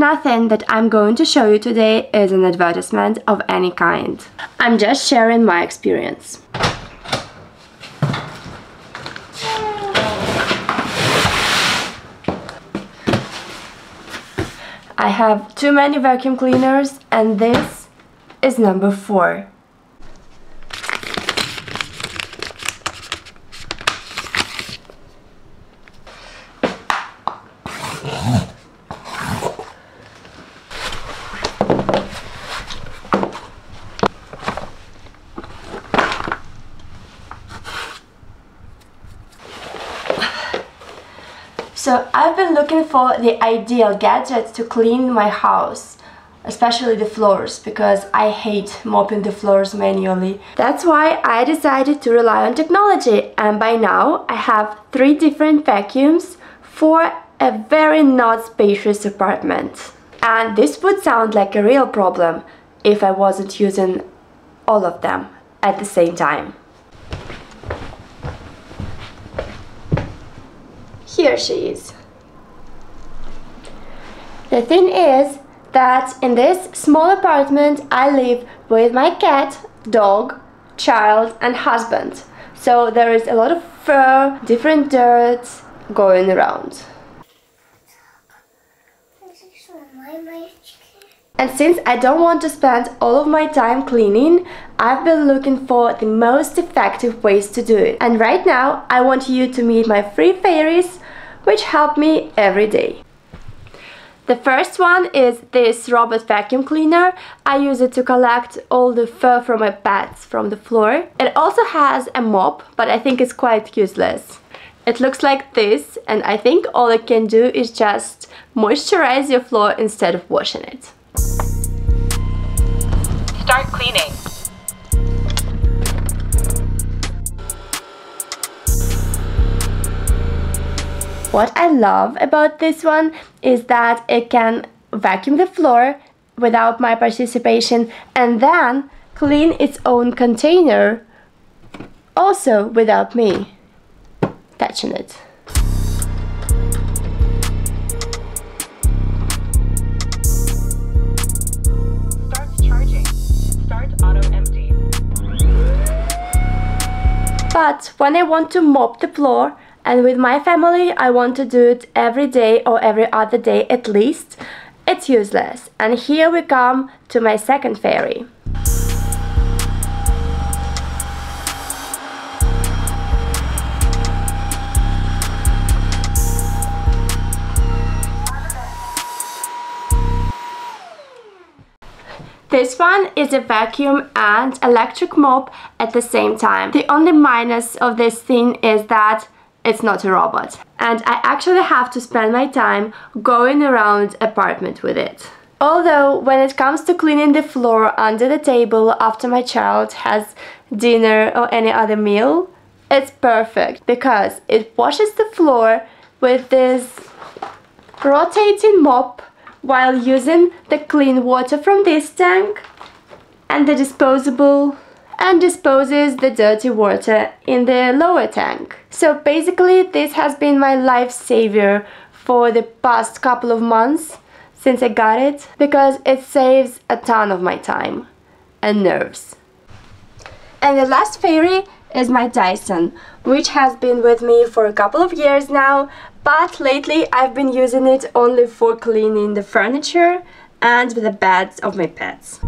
Nothing that I'm going to show you today is an advertisement of any kind. I'm just sharing my experience. I have too many vacuum cleaners and this is number 4. So I've been looking for the ideal gadget to clean my house especially the floors because I hate mopping the floors manually. That's why I decided to rely on technology and by now I have three different vacuums for a very not spacious apartment. And this would sound like a real problem if I wasn't using all of them at the same time. Here she is. The thing is that in this small apartment I live with my cat, dog, child and husband. So there is a lot of fur, different dirt going around. And since I don't want to spend all of my time cleaning, I've been looking for the most effective ways to do it. And right now I want you to meet my three fairies which help me every day. The first one is this robot vacuum cleaner. I use it to collect all the fur from my pets from the floor. It also has a mop, but I think it's quite useless. It looks like this and I think all it can do is just moisturize your floor instead of washing it. Start cleaning. What I love about this one is that it can vacuum the floor without my participation and then clean its own container also without me touching it. Start charging. Start auto empty. But when I want to mop the floor, and with my family I want to do it every day or every other day at least, it's useless. And here we come to my second fairy. This one is a vacuum and electric mop at the same time. The only minus of this thing is that it's not a robot. And I actually have to spend my time going around apartment with it. Although when it comes to cleaning the floor under the table after my child has dinner or any other meal, it's perfect because it washes the floor with this rotating mop while using the clean water from this tank and the disposable and disposes the dirty water in the lower tank. So basically this has been my lifesaver for the past couple of months since I got it because it saves a ton of my time and nerves. And the last fairy is my Dyson, which has been with me for a couple of years now, but lately I've been using it only for cleaning the furniture and the beds of my pets.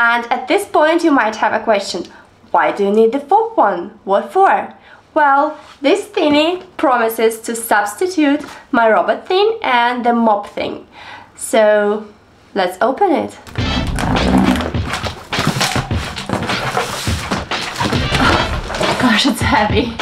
And at this point you might have a question, why do you need the fourth one? What for? Well, this thingy promises to substitute my robot thing and the mop thing. So let's open it. gosh, it's heavy.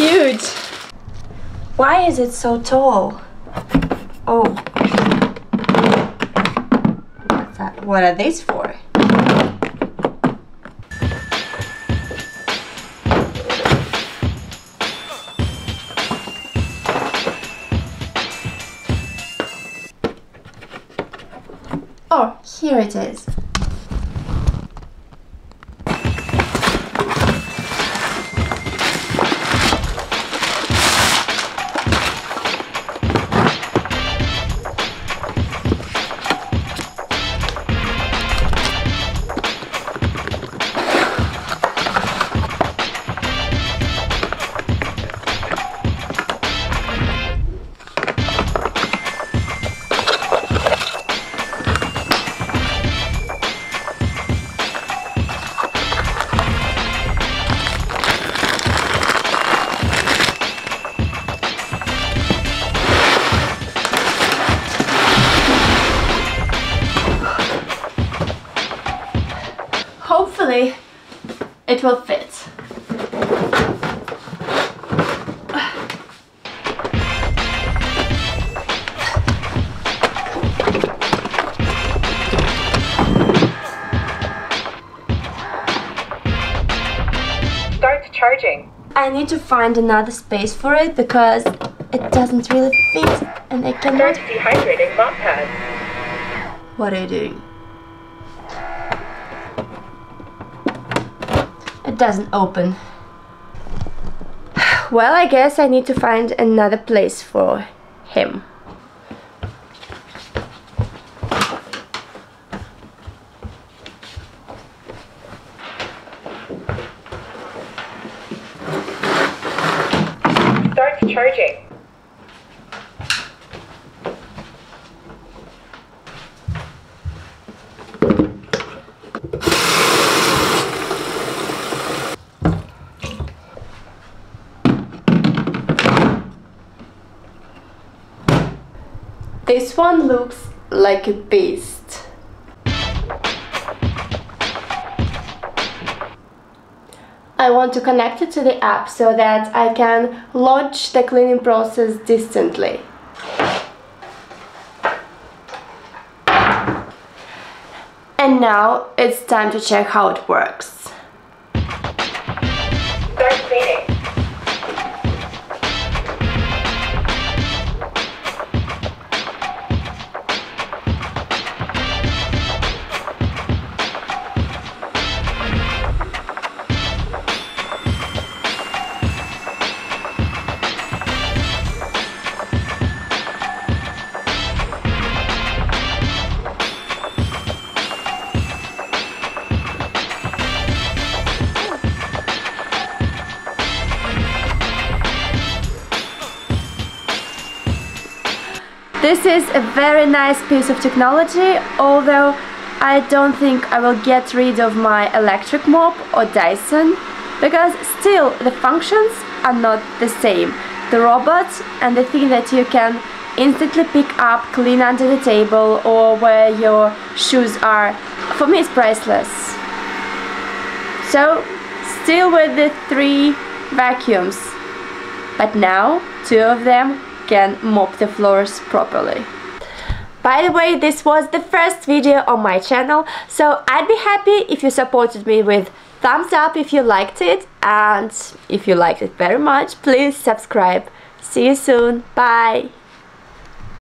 Huge. Why is it so tall? Oh. What's that? What are these for? Oh, here it is. It will fit. Start charging. I need to find another space for it because it doesn't really fit and I Start cannot. dehydrating mop pad. What are you doing? Doesn't open. Well, I guess I need to find another place for him. Start charging. This one looks like a beast. I want to connect it to the app so that I can launch the cleaning process distantly. And now it's time to check how it works. This is a very nice piece of technology, although I don't think I will get rid of my electric mop or Dyson because still the functions are not the same. The robot and the thing that you can instantly pick up, clean under the table or where your shoes are, for me is priceless. So, still with the three vacuums, but now two of them can mop the floors properly. By the way, this was the first video on my channel, so I'd be happy if you supported me with thumbs up if you liked it, and if you liked it very much, please subscribe. See you soon, bye!